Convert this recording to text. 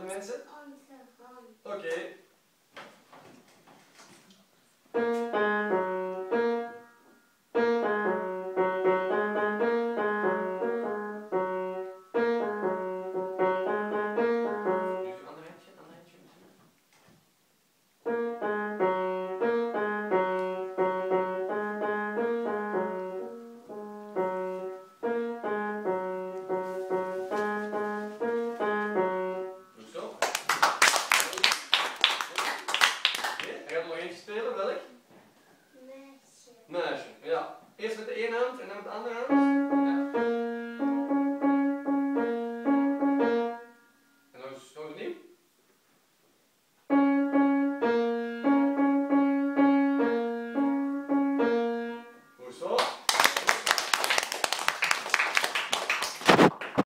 de mensen? Oké. Okay. spelen? Welk? Meisje. Meisje, ja. Eerst met de ene hand en dan met de andere hand.